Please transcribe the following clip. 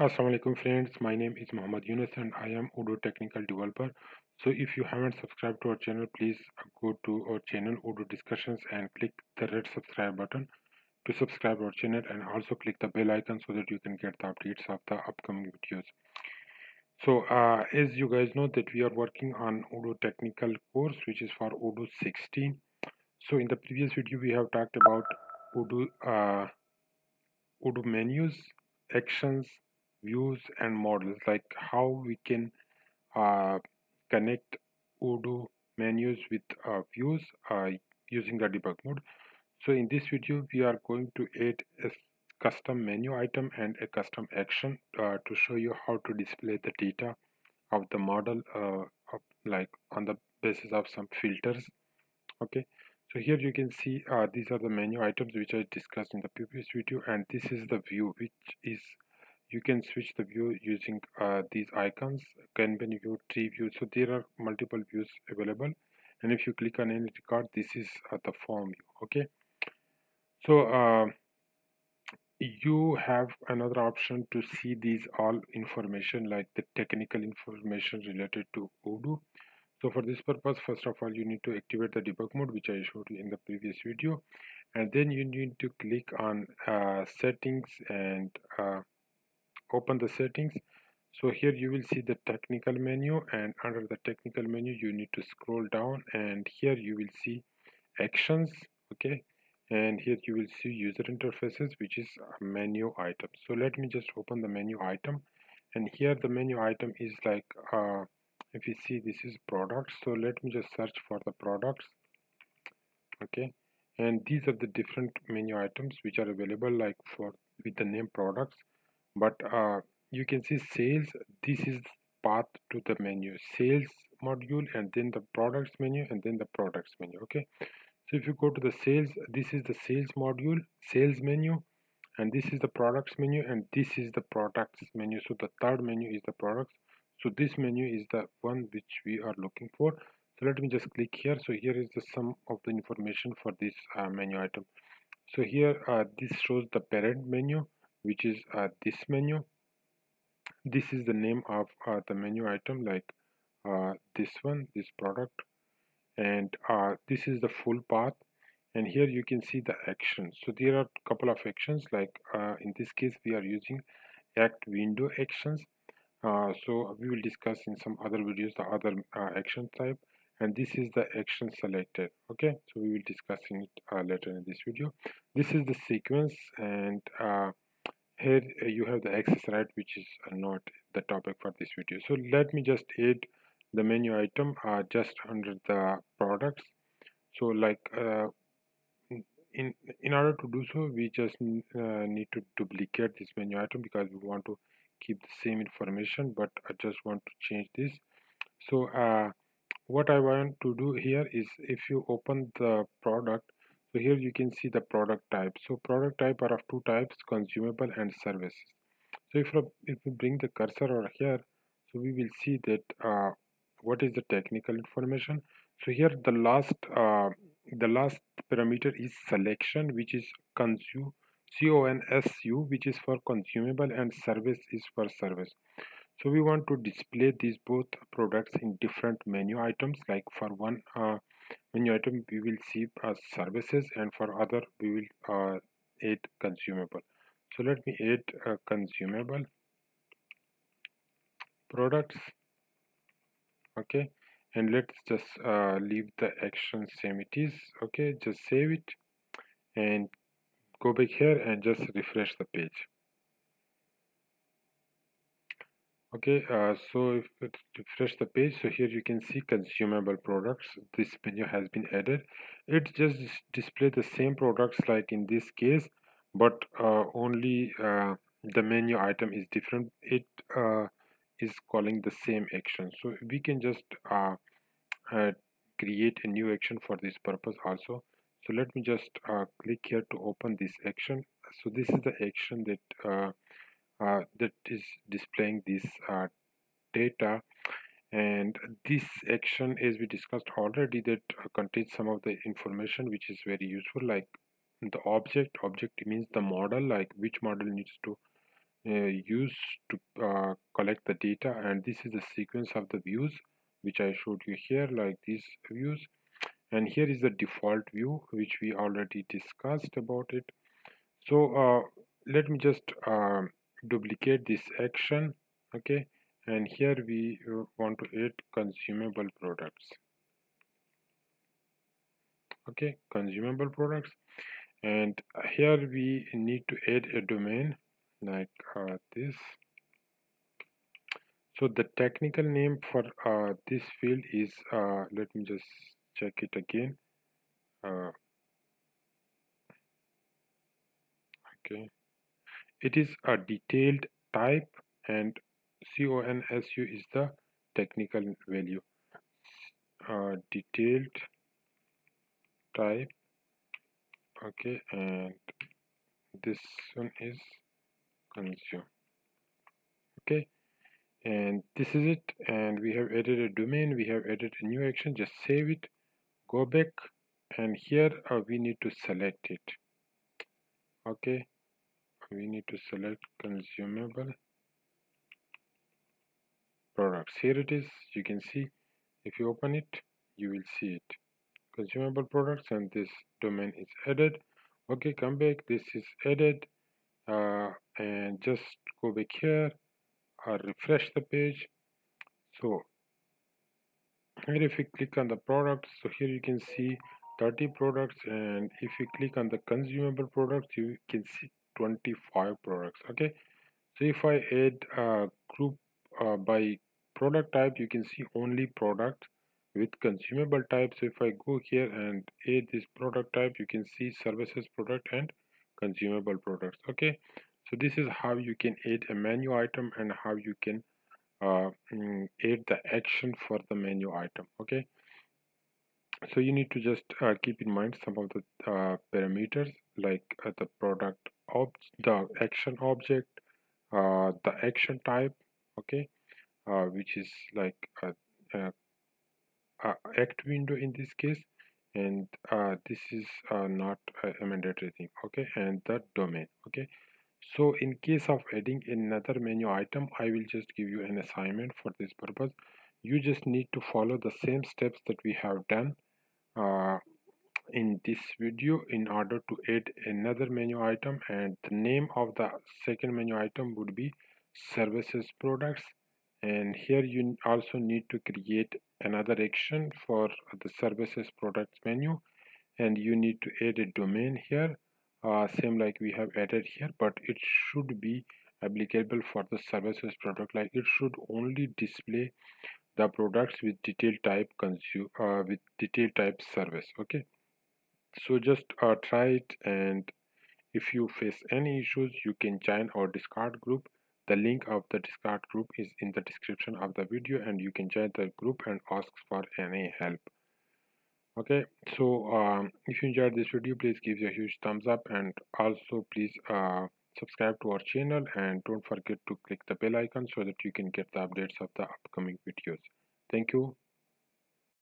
Assalamu alaikum friends. My name is Muhammad Younis and I am Odoo technical developer. So if you haven't subscribed to our channel please go to our channel Odoo discussions and click the red subscribe button to subscribe our channel and also click the bell icon so that you can get the updates of the upcoming videos. So uh, as you guys know that we are working on Odoo technical course which is for Odoo 16 so in the previous video we have talked about Odoo uh, menus actions views and models like how we can uh, connect Odoo menus with uh, views uh, using the debug mode. So in this video we are going to add a custom menu item and a custom action uh, to show you how to display the data of the model uh, of like on the basis of some filters. Okay? So here you can see uh, these are the menu items which I discussed in the previous video and this is the view which is you can switch the view using uh, these icons kanban view tree view. So there are multiple views available. And if you click on any record this is uh, the form view. Okay? So uh, you have another option to see these all information like the technical information related to Odoo. So for this purpose first of all you need to activate the debug mode which I showed you in the previous video. And then you need to click on uh, settings and uh, open the settings. So here you will see the technical menu and under the technical menu you need to scroll down and here you will see actions okay? And here you will see user interfaces which is a menu item. So let me just open the menu item. And here the menu item is like uh, if you see this is products. So let me just search for the products okay? And these are the different menu items which are available like for with the name products but uh, you can see sales this is path to the menu. Sales module and then the products menu and then the products menu okay? So if you go to the sales this is the sales module sales menu and this is the products menu and this is the products menu. So the third menu is the products. So this menu is the one which we are looking for. So let me just click here. So here is the sum of the information for this uh, menu item. So here uh, this shows the parent menu which is uh, this menu. This is the name of uh, the menu item like uh, this one this product. And uh, this is the full path. And here you can see the actions. So there are a couple of actions like uh, in this case we are using act window actions. Uh, so we will discuss in some other videos the other action type. And this is the action selected. Okay? So we will discuss in it later in this video. This is the sequence and here uh, you have the access right which is uh, not the topic for this video. So let me just add the menu item uh, just under the products. So like uh, in in order to do so we just uh, need to duplicate this menu item because we want to keep the same information but I just want to change this. So uh, what I want to do here is if you open the product so here you can see the product type. So product type are of two types consumable and services. So if, if we bring the cursor over here so we will see that uh, what is the technical information? So here the last uh, the last parameter is selection which is consume consu which is for consumable and service is for service. So we want to display these both products in different menu items like for one uh, menu item we will see as services and for other we will uh, add consumable. So let me add a consumable. Products. Okay. And let's just uh, leave the action same it is. Okay. Just save it and go back here and just refresh the page okay uh, so if it refresh the page so here you can see consumable products. This menu has been added. It just display the same products like in this case but uh, only uh, the menu item is different. It uh, is calling the same action. So we can just uh, uh, create a new action for this purpose also. So let me just click here to open this action. So this is the action that uh, that is displaying this uh, data. And this action as we discussed already that uh, contains some of the information which is very useful like the object. Object means the model like which model needs to uh, use to uh, collect the data. And this is the sequence of the views which I showed you here like these views. And here is the default view which we already discussed about it. So uh, let me just uh, duplicate this action okay? And here we uh, want to add consumable products okay? Consumable products. And here we need to add a domain like uh, this. So the technical name for uh, this field is uh, let me just check it again. Uh, okay it is a detailed type and consu is the technical value. Uh, detailed type okay and this one is consume okay? And this is it and we have added a domain we have added a new action just save it go back and here uh, we need to select it okay we need to select consumable products. Here it is. You can see. If you open it you will see it. Consumable products and this domain is added. Okay come back. This is added. Uh, and just go back here or refresh the page. So here if you click on the products so here you can see 30 products. And if you click on the consumable products you can see 25 products okay? So if I add a group uh, by product type you can see only product with consumable type. So if I go here and add this product type you can see services product and consumable products okay? So this is how you can add a menu item and how you can uh, mm, add the action for the menu item okay? So you need to just uh, keep in mind some of the uh, parameters like uh, the product the action object uh, the action type okay? Uh, which is like a, a, a, act window in this case. And uh, this is not a mandatory thing okay? And the domain okay? So in case of adding another menu item i will just give you an assignment for this purpose. You just need to follow the same steps that we have done uh, in this video in order to add another menu item and the name of the second menu item would be services products. And here you also need to create another action for the services products menu and you need to add a domain here uh, same like we have added here but it should be applicable for the services product. Like it should only display the products with detail type consume uh, with detail type service okay so just uh, try it and if you face any issues you can join our discord group. The link of the discord group is in the description of the video and you can join the group and ask for any help. Okay? So um, if you enjoyed this video please give a huge thumbs up and also please uh, subscribe to our channel and don't forget to click the bell icon so that you can get the updates of the upcoming videos. Thank you